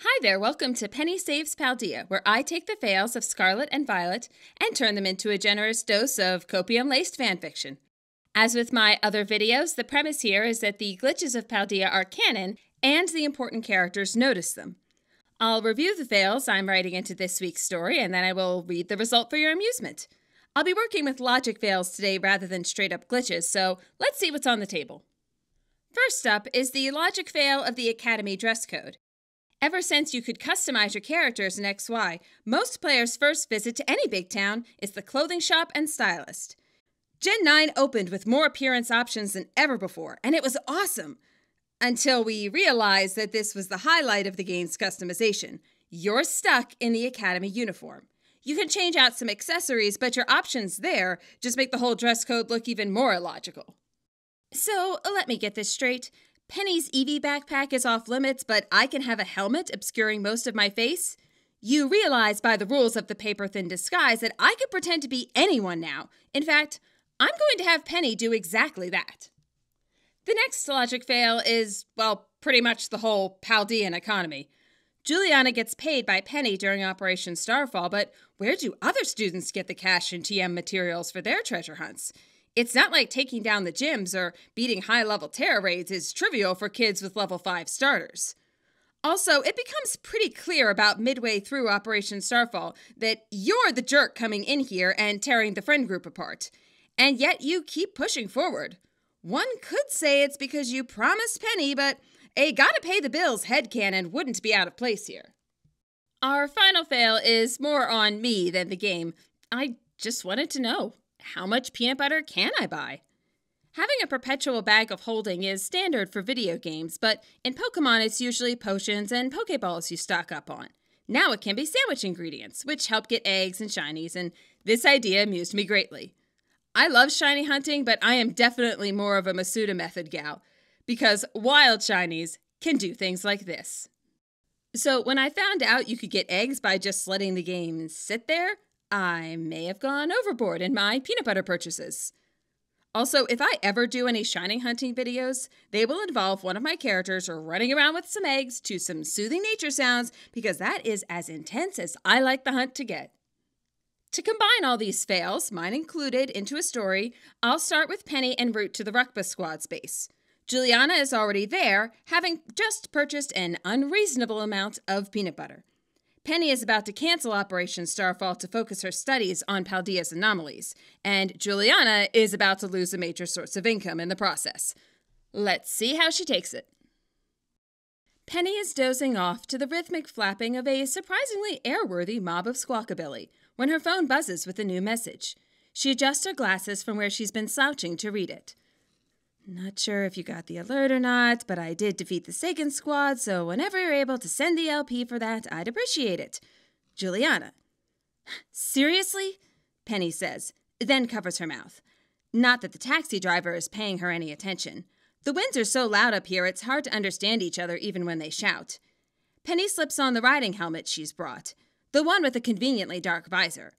Hi there, welcome to Penny Saves Paldea, where I take the fails of Scarlet and Violet and turn them into a generous dose of copium laced fanfiction. As with my other videos, the premise here is that the glitches of Paldea are canon and the important characters notice them. I'll review the fails I'm writing into this week's story and then I will read the result for your amusement. I'll be working with logic fails today rather than straight up glitches, so let's see what's on the table. First up is the logic fail of the Academy dress code. Ever since you could customize your characters in XY, most players' first visit to any big town is the clothing shop and stylist. Gen 9 opened with more appearance options than ever before, and it was awesome. Until we realized that this was the highlight of the game's customization. You're stuck in the Academy uniform. You can change out some accessories, but your options there just make the whole dress code look even more illogical. So, uh, let me get this straight. Penny's Eevee backpack is off limits, but I can have a helmet obscuring most of my face? You realize by the rules of the paper thin disguise that I could pretend to be anyone now. In fact, I'm going to have Penny do exactly that. The next logic fail is, well, pretty much the whole Paldean economy. Juliana gets paid by Penny during Operation Starfall, but where do other students get the cash and TM materials for their treasure hunts? It's not like taking down the gyms or beating high level Tera raids is trivial for kids with level 5 starters. Also, it becomes pretty clear about midway through Operation Starfall that you're the jerk coming in here and tearing the friend group apart. And yet you keep pushing forward. One could say it's because you promised Penny, but a gotta pay the bills headcanon wouldn't be out of place here. Our final fail is more on me than the game. I just wanted to know how much peanut butter can I buy? Having a perpetual bag of holding is standard for video games, but in Pokemon it's usually potions and Pokeballs you stock up on. Now it can be sandwich ingredients, which help get eggs and shinies, and this idea amused me greatly. I love shiny hunting, but I am definitely more of a Masuda method gal, because wild shinies can do things like this. So when I found out you could get eggs by just letting the game sit there, I may have gone overboard in my peanut butter purchases. Also, if I ever do any shining hunting videos, they will involve one of my characters running around with some eggs to some soothing nature sounds because that is as intense as I like the hunt to get. To combine all these fails, mine included, into a story, I'll start with Penny en route to the Ruchbah squad base. Juliana is already there, having just purchased an unreasonable amount of peanut butter. Penny is about to cancel Operation Starfall to focus her studies on Paldea's anomalies, and Juliana is about to lose a major source of income in the process. Let's see how she takes it. Penny is dozing off to the rhythmic flapping of a surprisingly airworthy mob of squawkabilly when her phone buzzes with a new message. She adjusts her glasses from where she's been slouching to read it. Not sure if you got the alert or not, but I did defeat the Segin squad, so whenever you're able to send the LP for that, I'd appreciate it. Juliana. Seriously? Penny says, then covers her mouth. Not that the taxi driver is paying her any attention. The winds are so loud up here, it's hard to understand each other even when they shout. Penny slips on the riding helmet she's brought, the one with a conveniently dark visor.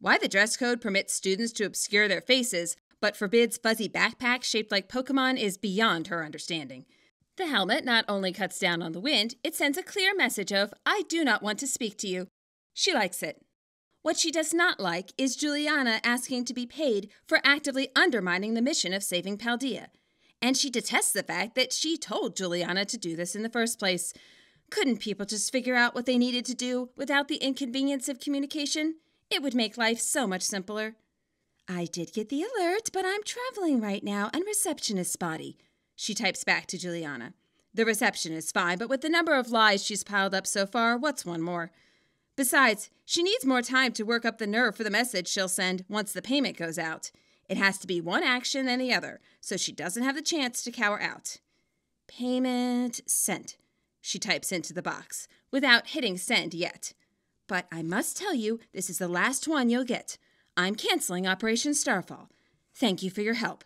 Why the dress code permits students to obscure their faces but forbids fuzzy backpacks shaped like Pokemon is beyond her understanding. The helmet not only cuts down on the wind, it sends a clear message of, I do not want to speak to you. She likes it. What she does not like is Juliana asking to be paid for actively undermining the mission of saving Paldea. And she detests the fact that she told Juliana to do this in the first place. Couldn't people just figure out what they needed to do without the inconvenience of communication? It would make life so much simpler. I did get the alert, but I'm traveling right now and reception is spotty. She types back to Juliana. The reception is fine, but with the number of lies she's piled up so far, what's one more? Besides, she needs more time to work up the nerve for the message she'll send once the payment goes out. It has to be one action and the other, so she doesn't have the chance to cower out. Payment sent, she types into the box, without hitting send yet. But I must tell you, this is the last one you'll get. I'm canceling Operation Starfall. Thank you for your help.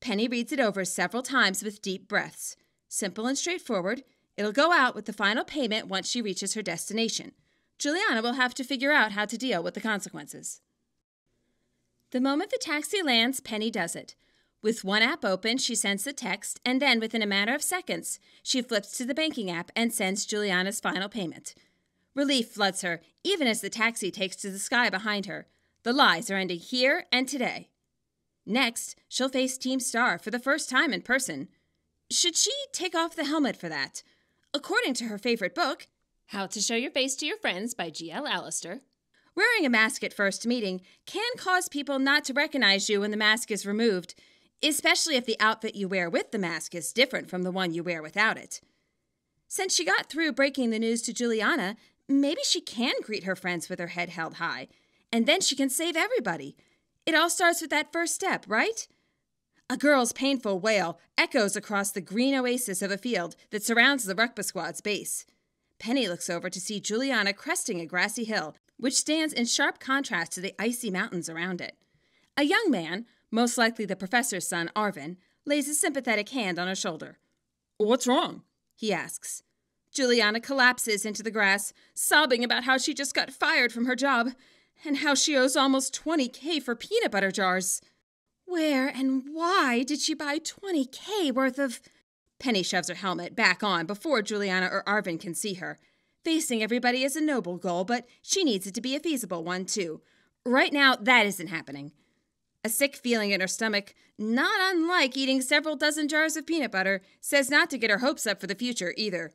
Penny reads it over several times with deep breaths. Simple and straightforward. It'll go out with the final payment once she reaches her destination. Juliana will have to figure out how to deal with the consequences. The moment the taxi lands, Penny does it. With one app open, she sends the text, and then within a matter of seconds, she flips to the banking app and sends Juliana's final payment. Relief floods her, even as the taxi takes to the sky behind her. The lies are ending here and today. Next, she'll face Team Star for the first time in person. Should she take off the helmet for that? According to her favorite book, How to Show Your Face to Your Friends by G.L. Allister, wearing a mask at first meeting can cause people not to recognize you when the mask is removed, especially if the outfit you wear with the mask is different from the one you wear without it. Since she got through breaking the news to Juliana, maybe she can greet her friends with her head held high, and then she can save everybody. It all starts with that first step, right? A girl's painful wail echoes across the green oasis of a field that surrounds the Ruchbah squad's base. Penny looks over to see Juliana cresting a grassy hill, which stands in sharp contrast to the icy mountains around it. A young man, most likely the professor's son, Arven, lays a sympathetic hand on her shoulder. What's wrong? he asks. Juliana collapses into the grass, sobbing about how she just got fired from her job and how she owes almost 20k for peanut butter jars. Where and why did she buy 20k worth of. Penny shoves her helmet back on before Juliana or Arven can see her. Facing everybody is a noble goal, but she needs it to be a feasible one, too. Right now, that isn't happening. A sick feeling in her stomach, not unlike eating several dozen jars of peanut butter, says not to get her hopes up for the future either.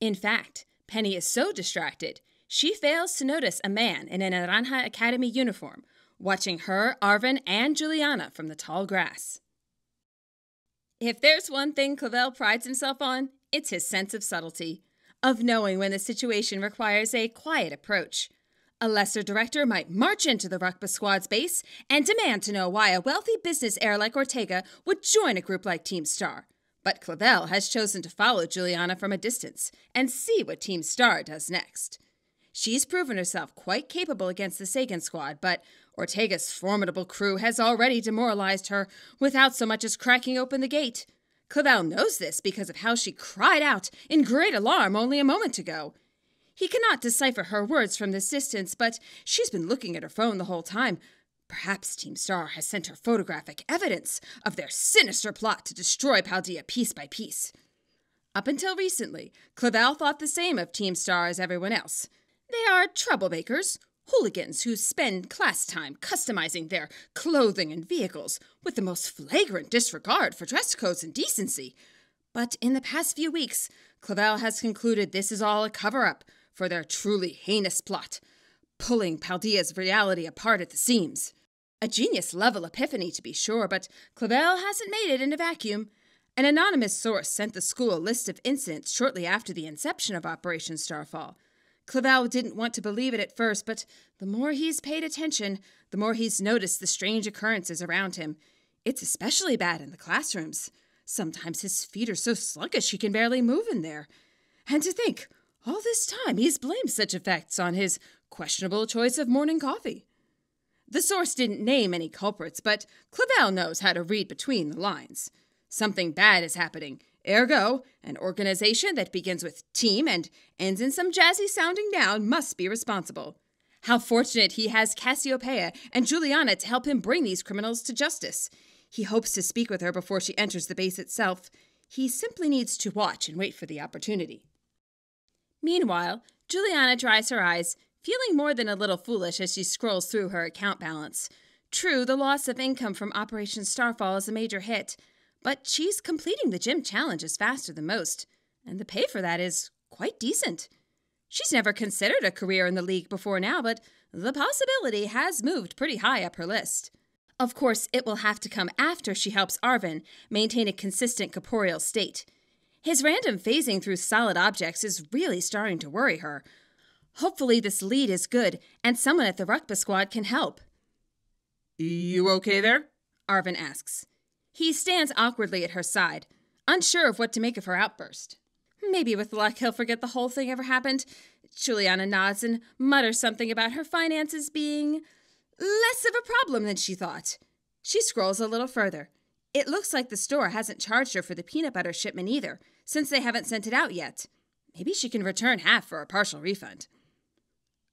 In fact, Penny is so distracted, she fails to notice a man in an Naranja Academy uniform watching her, Arven, and Juliana from the tall grass. If there's one thing Clavell prides himself on, it's his sense of subtlety, of knowing when the situation requires a quiet approach. A lesser director might march into the Ruchbah squad's base and demand to know why a wealthy business heir like Ortega would join a group like Team Star. But Clavell has chosen to follow Juliana from a distance and see what Team Star does next. She's proven herself quite capable against the Segin squad, but Ortega's formidable crew has already demoralized her without so much as cracking open the gate. Clavell knows this because of how she cried out in great alarm only a moment ago. He cannot decipher her words from this distance, but she's been looking at her phone the whole time. Perhaps Team Star has sent her photographic evidence of their sinister plot to destroy Paldea piece by piece. Up until recently, Clavell thought the same of Team Star as everyone else. They are troublemakers, hooligans who spend class time customizing their clothing and vehicles with the most flagrant disregard for dress codes and decency. But in the past few weeks, Clavell has concluded this is all a cover up for their truly heinous plot, pulling Paldea's reality apart at the seams. A genius level epiphany, to be sure, but Clavell hasn't made it in a vacuum. An anonymous source sent the school a list of incidents shortly after the inception of Operation Starfall. Clavell didn't want to believe it at first, but the more he's paid attention, the more he's noticed the strange occurrences around him. It's especially bad in the classrooms. Sometimes his feet are so sluggish he can barely move in there. And to think, all this time, he's blamed such effects on his questionable choice of morning coffee. The source didn't name any culprits, but Clavell knows how to read between the lines. Something bad is happening. Ergo, an organization that begins with team and ends in some jazzy sounding noun must be responsible. How fortunate he has Cassiopeia and Juliana to help him bring these criminals to justice. He hopes to speak with her before she enters the base itself. He simply needs to watch and wait for the opportunity. Meanwhile, Juliana dries her eyes, feeling more than a little foolish as she scrolls through her account balance. True, the loss of income from Operation Starfall is a major hit, but she's completing the gym challenges faster than most, and the pay for that is quite decent. She's never considered a career in the league before now, but the possibility has moved pretty high up her list. Of course, it will have to come after she helps Arven maintain a consistent corporeal state. His random phasing through solid objects is really starting to worry her. Hopefully, this lead is good, and someone at the Ruchbah squad can help. You okay there? Arven asks. He stands awkwardly at her side, unsure of what to make of her outburst. Maybe with luck he'll forget the whole thing ever happened. Juliana nods and mutters something about her finances being less of a problem than she thought. She scrolls a little further. It looks like the store hasn't charged her for the peanut butter shipment either, since they haven't sent it out yet. Maybe she can return half for a partial refund.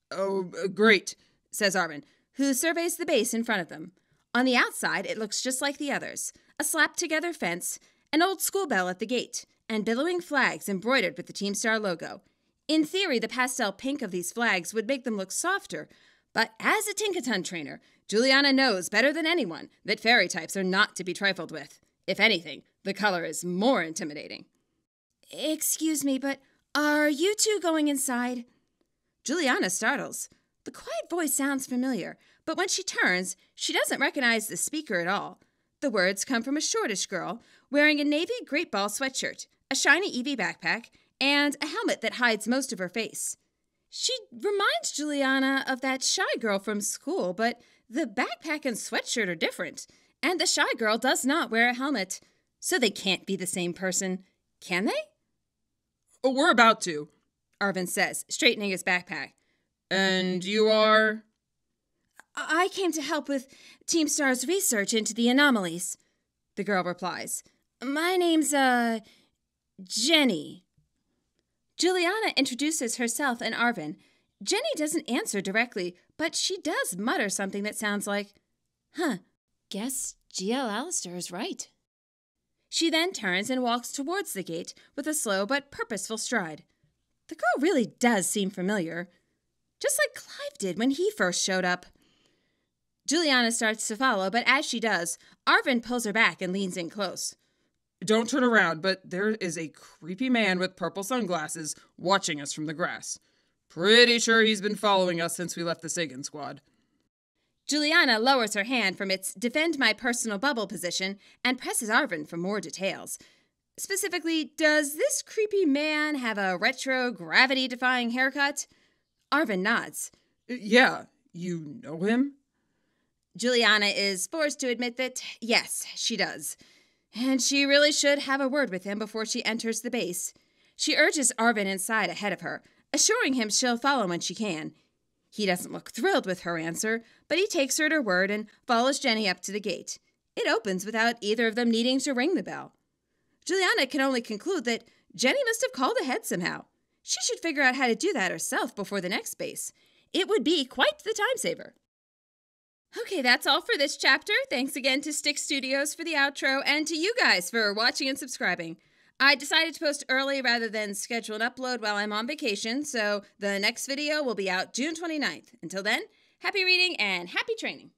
Oh, uh, great, says Arven, who surveys the base in front of them. On the outside, it looks just like the others a slapped together fence, an old school bell at the gate, and billowing flags embroidered with the Teamstar logo. In theory, the pastel pink of these flags would make them look softer, but as a Tinkaton trainer, Juliana knows better than anyone that fairy types are not to be trifled with. If anything, the color is more intimidating. Excuse me, but are you two going inside? Juliana startles. The quiet voice sounds familiar, but when she turns, she doesn't recognize the speaker at all. The words come from a shortish girl wearing a navy great ball sweatshirt, a shiny Eevee backpack, and a helmet that hides most of her face. She reminds Juliana of that shy girl from school, but the backpack and sweatshirt are different, and the shy girl does not wear a helmet. So they can't be the same person, can they? Oh, we're about to, Arven says, straightening his backpack. Mm-hmm. And you are? I came to help with Team Star's research into the anomalies, the girl replies. My name's, uh, Jenny. Juliana introduces herself and Arven. Jenny doesn't answer directly, but she does mutter something that sounds like, Huh, guess GL Alistair is right. She then turns and walks towards the gate with a slow but purposeful stride. The girl really does seem familiar, just like Clive did when he first showed up. Juliana starts to follow, but as she does, Arven pulls her back and leans in close. Don't turn around, but there is a creepy man with purple sunglasses watching us from the grass. Pretty sure he's been following us since we left the Segin squad. Juliana lowers her hand from its defend my personal bubble position and presses Arven for more details. Specifically, does this creepy man have a retro gravity defying haircut? Arven nods. Yeah, you know him? Juliana is forced to admit that, yes, she does. And she really should have a word with him before she enters the base. She urges Arven inside ahead of her, assuring him she'll follow when she can. He doesn't look thrilled with her answer, but he takes her at her word and follows Jenny up to the gate. It opens without either of them needing to ring the bell. Juliana can only conclude that Jenny must have called ahead somehow. She should figure out how to do that herself before the next base. It would be quite the time saver. Okay, that's all for this chapter. Thanks again to Stick Studios for the outro and to you guys for watching and subscribing. I decided to post early rather than schedule an upload while I'm on vacation, so the next video will be out June 29th. Until then, happy reading and happy training.